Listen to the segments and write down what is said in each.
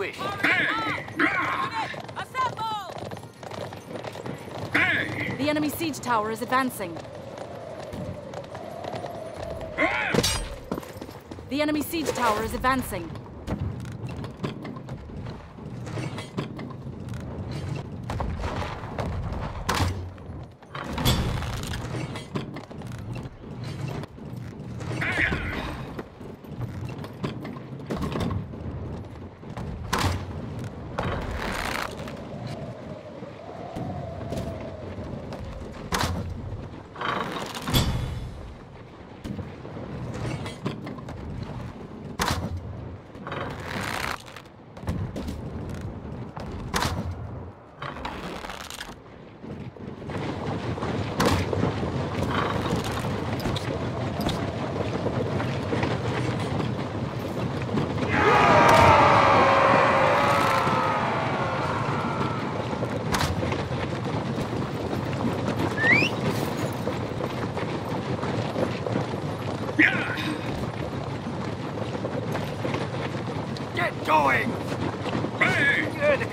Wish. The enemy siege tower is advancing. The enemy siege tower is advancing.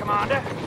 Commander.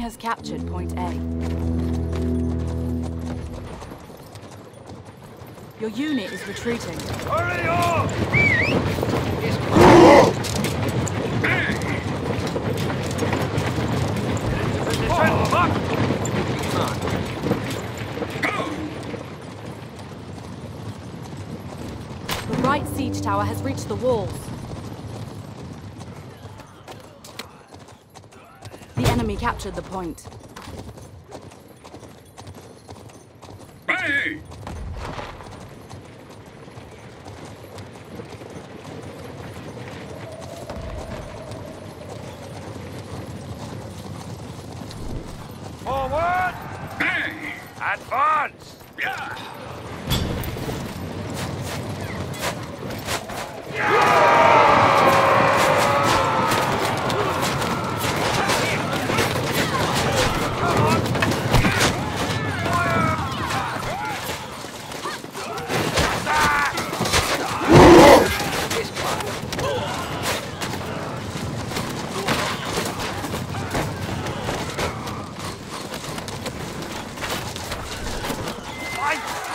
has captured point A. Your unit is retreating. Hurry up! Yes, Commander. Form up! The right siege tower has reached the walls. Enemy captured the point. Hey! Forward! Hey! Advance! Yeah! Yes, Commander. Fight!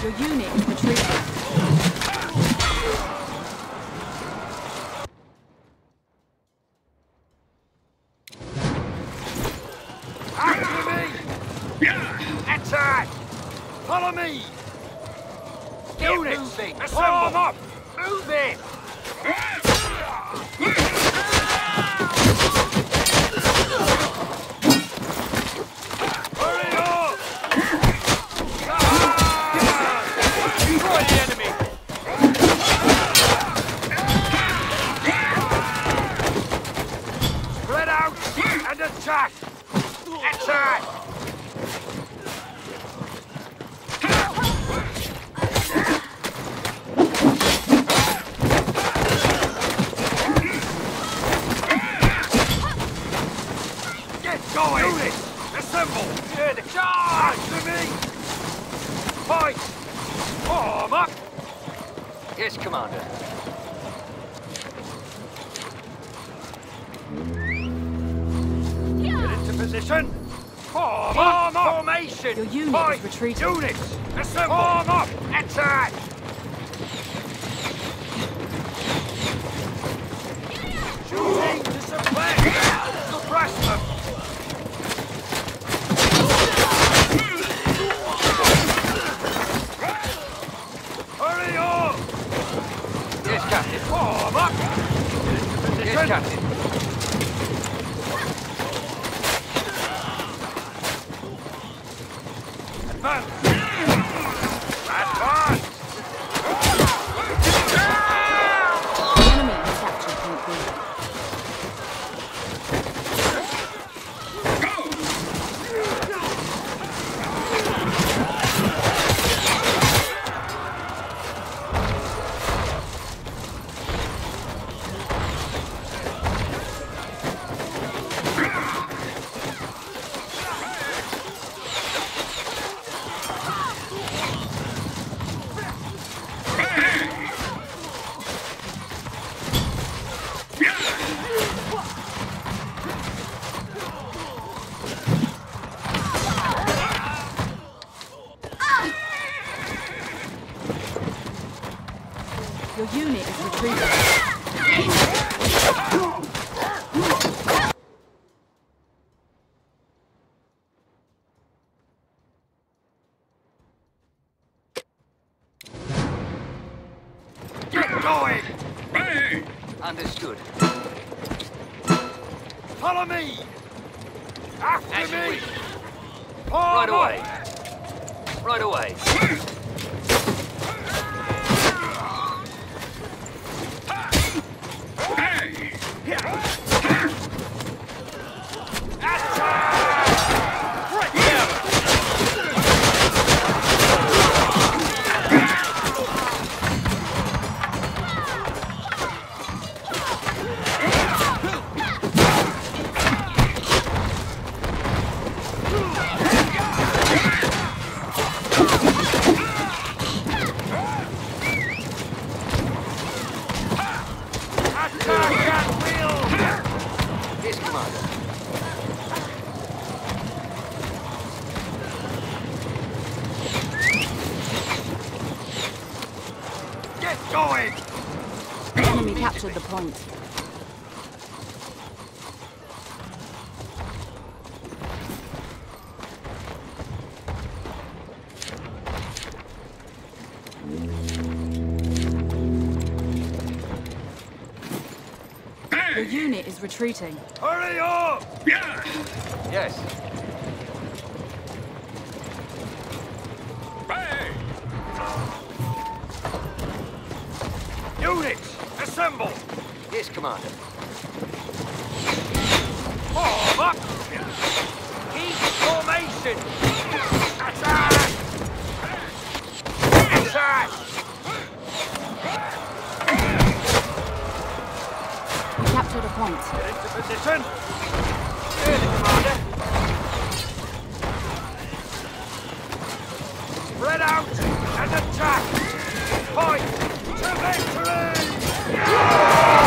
Your unit retreating. After me! Attack! Follow me! Units! Form up! Move in! Hurry up! Destroy the enemy! Spread Attack! Attack! Get going! Units, assemble! Hear the charge! After me! Fight! Form up! Yes, Commander. Get into position! Form up! Formation! Your unit Fight! is retreating. Units, assemble! Form up! Attack! Shooting to suppress! Suppress them! Hurry up! Yes, Captain. Form up! Get into position! Yes, Captain. Advance! Advance! The enemy has captured Point B. Your unit is retreating. Understood. Follow me! Your Hey! unit is retreating. Hurry up! Yeah! Yes. Bang! Units, assemble! Yes, Commander. Form up! Keep formation! Attack! Attack! We captured a point. Get into position! The commander! Spread out and attack! Fight to victory! The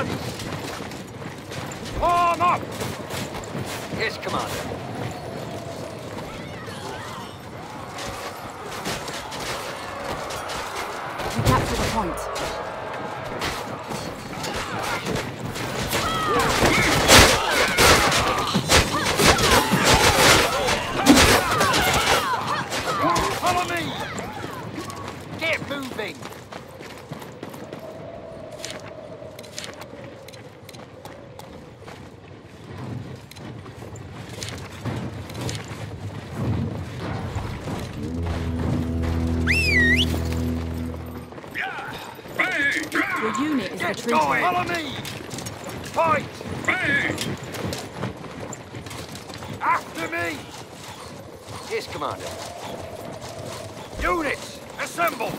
After me! Form up! Yes, Commander. We capture the point. Follow me! Get moving! Going! Follow me! Fight! Bang! After me! Yes, Commander. Units, assemble!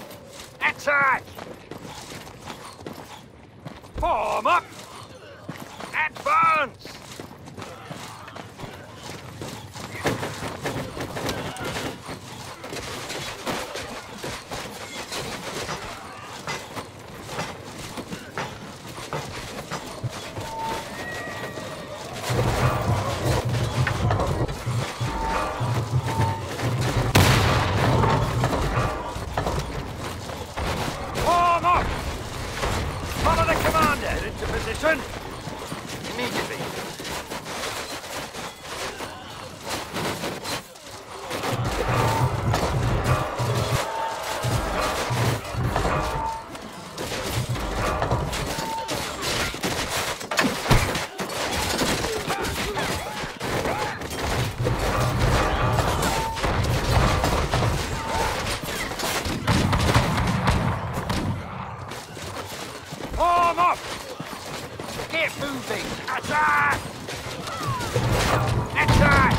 Into position! Immediately! Form up! Get moving! Attack! Attack!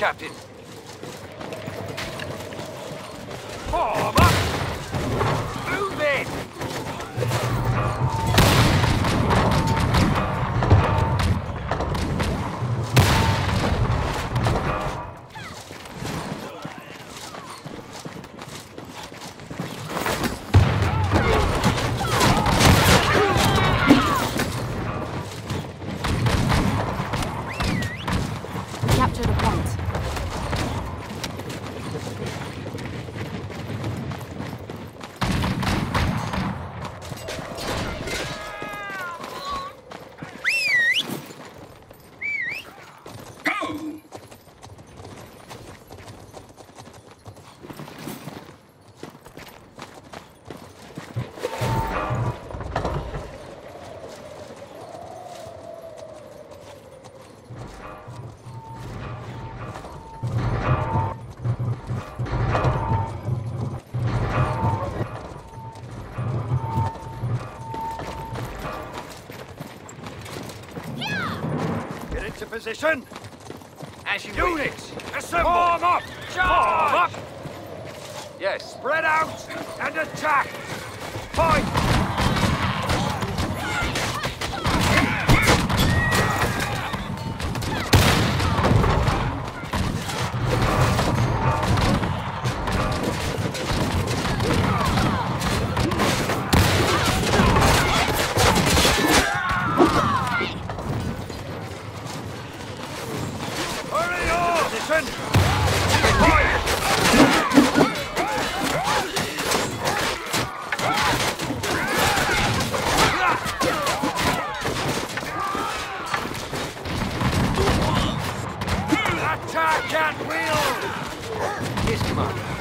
Captain. Position! As you wish. Units, assemble! Form up! Form up! Yes. Spread out and attack! Fight! надо.